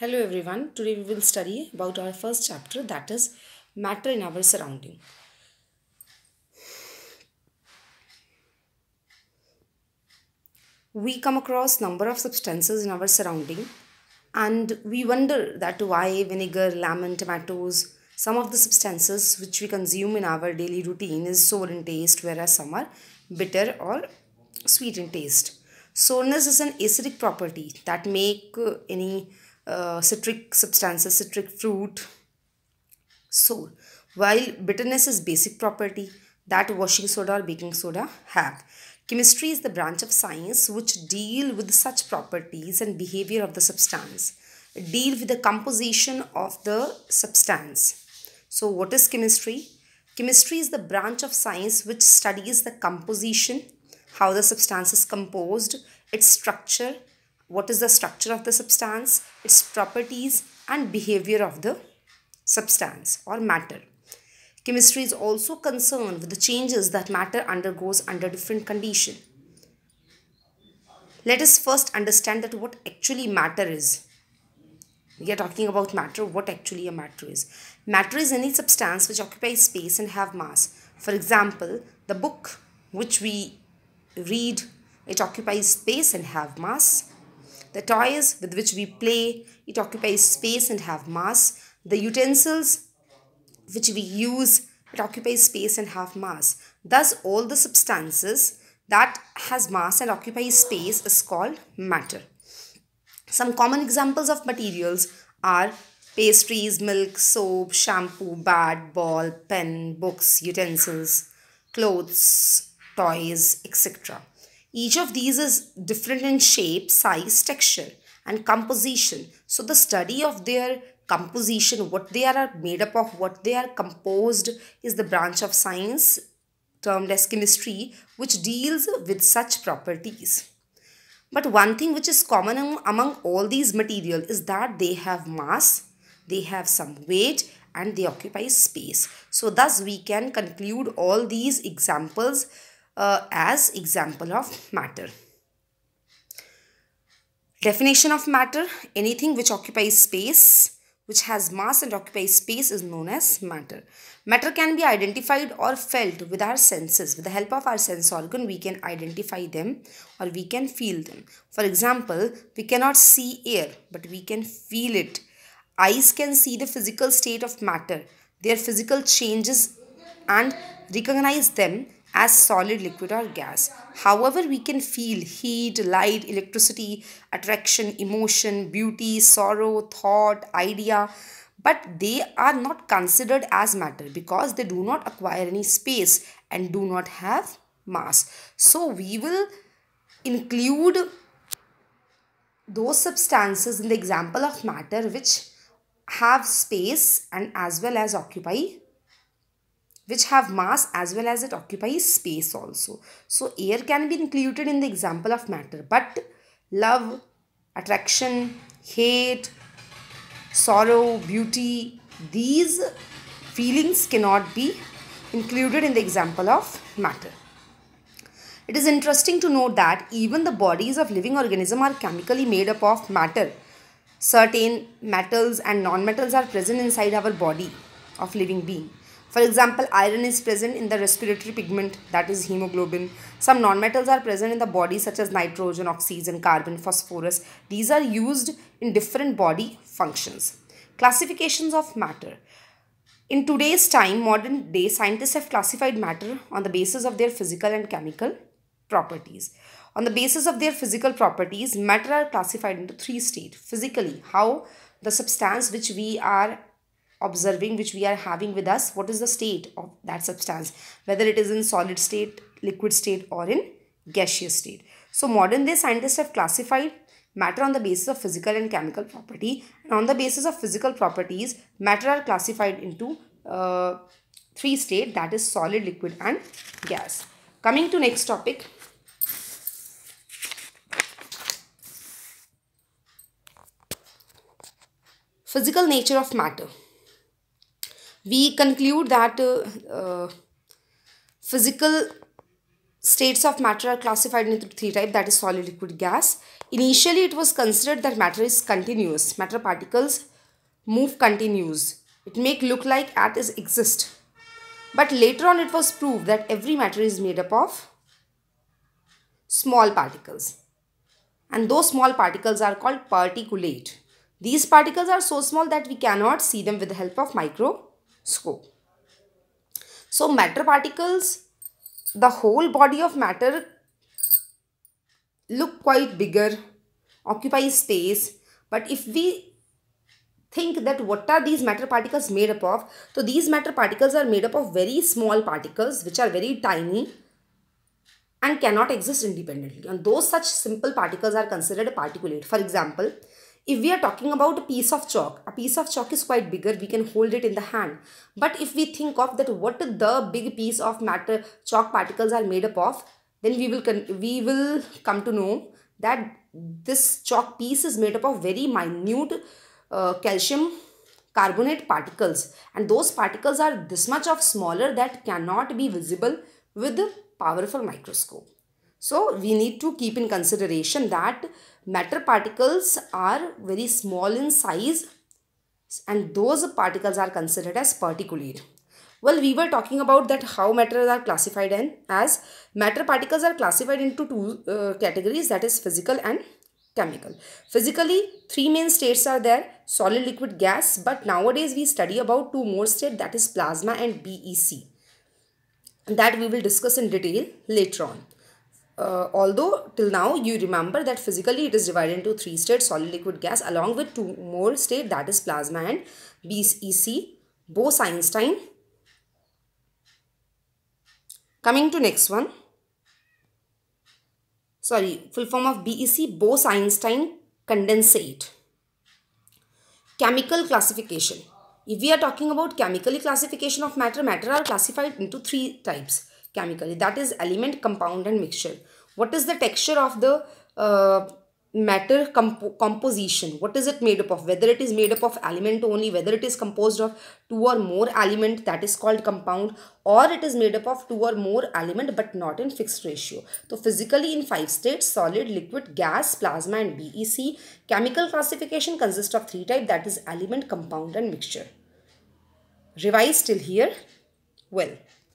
Hello everyone. Today we will study about our first chapter that is matter in our surrounding. We come across number of substances in our surrounding and we wonder that why vinegar, lemon, tomatoes, some of the substances which we consume in our daily routine is sour in taste whereas some are bitter or sweet in taste. Sourness is an acidic property that make any uh, citric substances, citric fruit So, While bitterness is basic property that washing soda or baking soda have. Chemistry is the branch of science which deal with such properties and behavior of the substance. Deal with the composition of the substance. So what is chemistry? Chemistry is the branch of science which studies the composition, how the substance is composed, its structure, what is the structure of the substance, its properties and behavior of the substance or matter. Chemistry is also concerned with the changes that matter undergoes under different condition. Let us first understand that what actually matter is. We are talking about matter, what actually a matter is. Matter is any substance which occupies space and have mass. For example, the book which we read, it occupies space and have mass. The toys with which we play, it occupies space and have mass. The utensils which we use, it occupies space and have mass. Thus, all the substances that has mass and occupies space is called matter. Some common examples of materials are pastries, milk, soap, shampoo, bat, ball, pen, books, utensils, clothes, toys, etc. Each of these is different in shape, size, texture and composition. So the study of their composition, what they are made up of, what they are composed is the branch of science termed as chemistry which deals with such properties. But one thing which is common among all these materials is that they have mass, they have some weight and they occupy space. So thus we can conclude all these examples uh, as example of matter. Definition of matter, anything which occupies space, which has mass and occupies space is known as matter. Matter can be identified or felt with our senses. With the help of our sense organ, we can identify them or we can feel them. For example, we cannot see air, but we can feel it. Eyes can see the physical state of matter, their physical changes and recognize them as solid, liquid or gas. However, we can feel heat, light, electricity, attraction, emotion, beauty, sorrow, thought, idea, but they are not considered as matter because they do not acquire any space and do not have mass. So, we will include those substances in the example of matter which have space and as well as occupy which have mass as well as it occupies space also. So air can be included in the example of matter but love, attraction, hate, sorrow, beauty these feelings cannot be included in the example of matter. It is interesting to note that even the bodies of living organism are chemically made up of matter. Certain metals and non-metals are present inside our body of living being. For example, iron is present in the respiratory pigment that is hemoglobin. Some nonmetals are present in the body such as nitrogen, oxygen, carbon, phosphorus. These are used in different body functions. Classifications of matter. In today's time, modern day, scientists have classified matter on the basis of their physical and chemical properties. On the basis of their physical properties, matter are classified into three states. Physically, how the substance which we are observing which we are having with us what is the state of that substance? Whether it is in solid state liquid state or in gaseous state. So modern day scientists have classified matter on the basis of physical and chemical property. And on the basis of physical properties matter are classified into uh, three state that is solid liquid and gas. Coming to next topic. Physical nature of matter we conclude that uh, uh, physical states of matter are classified into three types that is solid liquid gas Initially, it was considered that matter is continuous. Matter particles move continuous. It make look like atoms exist. But later on, it was proved that every matter is made up of small particles. And those small particles are called particulate. These particles are so small that we cannot see them with the help of microscope. So matter particles, the whole body of matter look quite bigger, occupy space. But if we think that what are these matter particles made up of? So these matter particles are made up of very small particles which are very tiny and cannot exist independently. And those such simple particles are considered a particulate. For example, if we are talking about a piece of chalk, a piece of chalk is quite bigger, we can hold it in the hand. But if we think of that what the big piece of matter chalk particles are made up of, then we will, we will come to know that this chalk piece is made up of very minute uh, calcium carbonate particles and those particles are this much of smaller that cannot be visible with the powerful microscope. So we need to keep in consideration that matter particles are very small in size and those particles are considered as particulate. Well, we were talking about that how matter are classified in as matter particles are classified into two uh, categories that is physical and chemical. Physically, three main states are there, solid, liquid, gas. But nowadays we study about two more states that is plasma and BEC. That we will discuss in detail later on. Uh, although till now you remember that physically it is divided into three states solid liquid gas along with two more state that is plasma and BEC Bose-Einstein coming to next one sorry, full form of BEC, Bose-Einstein condensate. Chemical classification. If we are talking about chemically classification of matter, matter are classified into three types chemically. That is element, compound and mixture. What is the texture of the uh, matter comp composition? What is it made up of? Whether it is made up of element only whether it is composed of two or more element that is called compound or it is made up of two or more element but not in fixed ratio. So physically in five states solid liquid gas plasma and bec chemical classification consists of three type that is element compound and mixture. Revise till here? Well